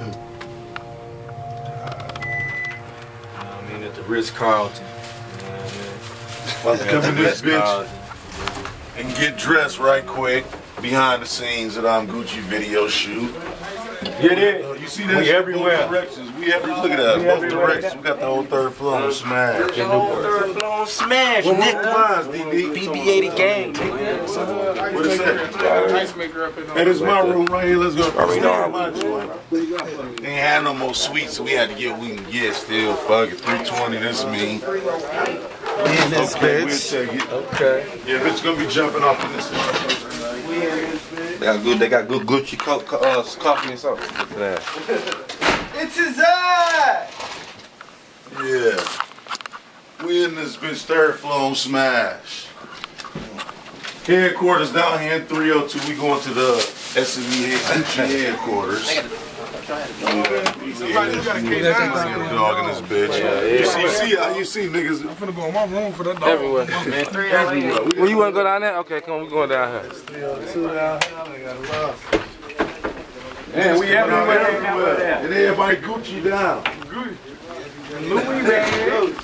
I mean, at the Ritz Carlton. You know what I mean? About to come in this bitch and get dressed right quick. Behind the scenes of the I'm Gucci video shoot. Get it? Uh, You see that? We everywhere. Both directions. We every look at that. We Both everywhere. directions. We got the whole third floor on smash. Third floor smash, What nigga. lines, DD? BB-80 gang, nigga. What is that? That is my room right here. Let's go. Already know. My joint. They ain't had no more sweets, so we had to get what we can get still. Fuck it. 320, this me. In this Okay, we'll take it. Okay. Yeah, bitch gonna be jumping off in this one. They got good. They got good Gucci co- co- uh, coffee and something. Look at that. It's his eye! Yeah. We in this bitch third floor on Smash. Headquarters down here in 302. We going to the SME Gucci headquarters. Dog in this bitch. You see, you see, how you see niggas. I'm finna go in my room for that dog. Everywhere. Everywhere. Well, you wanna go down there? Okay, come on. We going down here. Man, we everywhere, everywhere. And everybody Gucci down. Louis, man.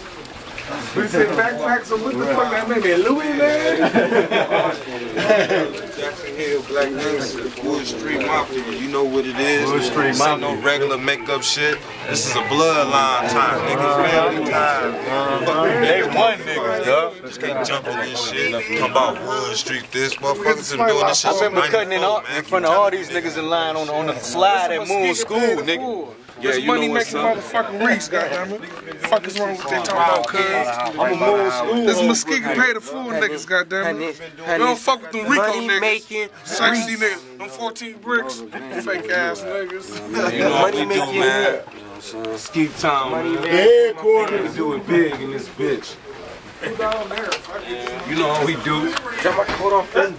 We said backpacks, so what the fuck that make me? Louis, man? Jackson Hill, Black Gangster, Wood Street Mafia. You know what it is. Wood Street This ain't no regular makeup shit. This is a bloodline uh-huh. time, niggas. Family uh-huh. time. Fuck, uh-huh. They one niggas, dog. Just can't jump on this shit. Talking about Wood Street, this motherfuckers been doing this shit I remember cutting in, 94, all, in front of all these niggas in line on, on the slide at Moon School, nigga. Yeah, you money know what's making up. motherfucking reeks, goddammit. Fuck is wrong with they talking about, cuz? I'm a Moon School. This Muskegon pay the fool niggas, goddammit. We don't fuck with them Rico Money niggas. making Sexy niggas. Them 14 bricks. Fake ass niggas. You know what we Money do, making- man. Ski time. Money Headquarters. do it big in this bitch. You know how we do. Got my coat on first.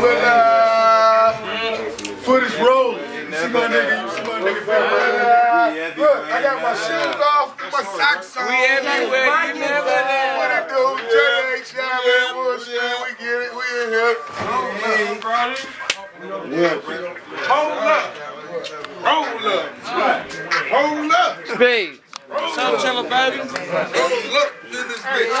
But, uh, footage rolling. You see my nigga, you see my nigga? Back Look, I got my shoes off, my socks on. We everywhere, you never know. What it do? JH, Shabby, Wood Street, we get it, we in here. Hold up. Hold up. Hold up. Speed. Hold up. in this bitch.